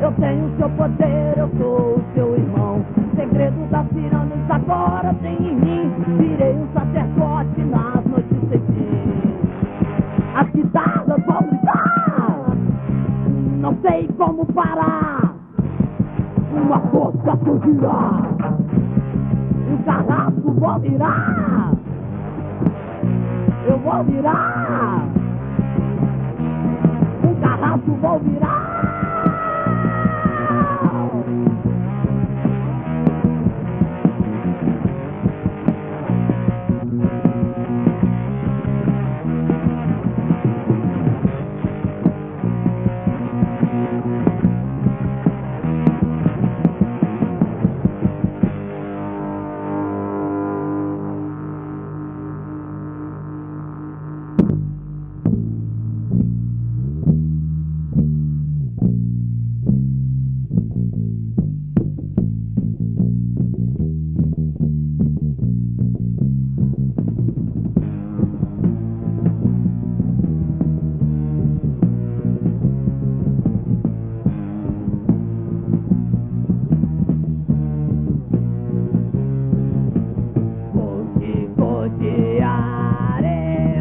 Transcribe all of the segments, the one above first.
Eu tenho seu poder, surgirá. Um carrasco vou virar. Eu vou virar. Um carrasco vou virar. odiaré.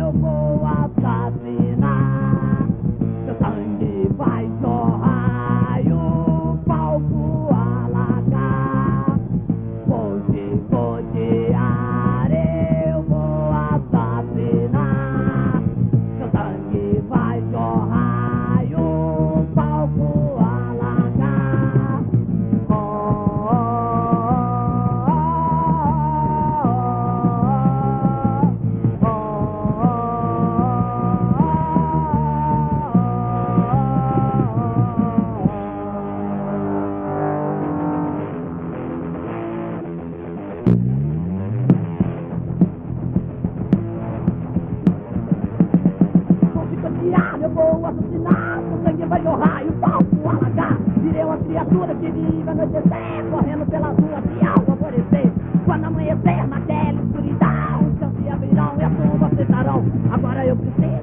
Eu vou assassinar, o sangue vai jorrar e o palco alagar. Virei uma criatura que vive anoitecer, correndo pelas ruas de algo alvorecer. Quando amanhecer naquela escuridão, os céus se abrirão e as tumbas cessarão. Agora eu preciso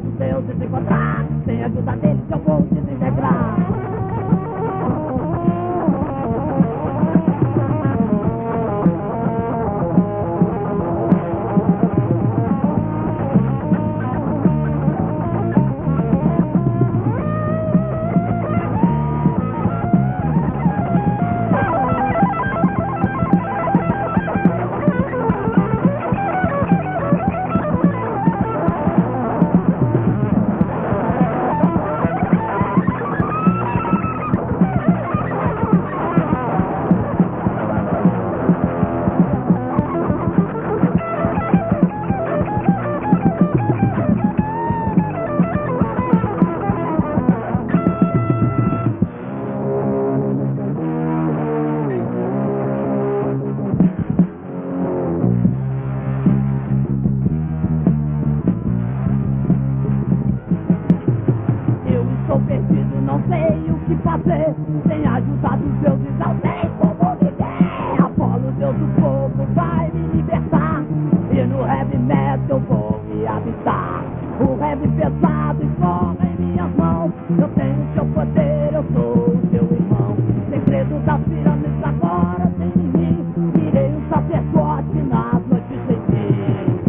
não sei o que fazer. Sem a ajuda dos deuses, não sei como viver. Apolo, Deus do fogo, vai me libertar. E no heavy metal eu vou me habitar. O heavy pesado escorre em minhas mãos. Eu tenho seu poder, eu sou o seu irmão. Segredo das pirâmides agora tem em mim. Virei um sacerdote nas noites sem fim.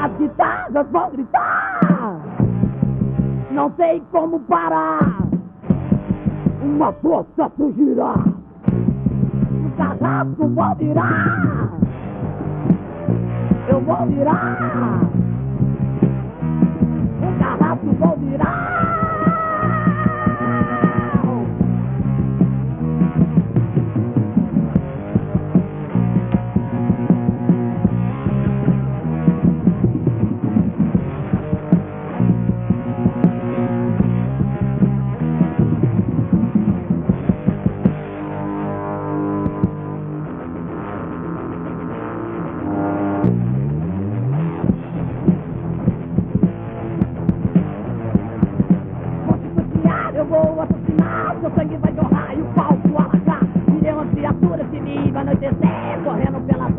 As guitarras vão gritar. Não sei como parar uma força fugirá, o carrasco vou virar, eu vou virar, o carrasco vou virar. correndo pela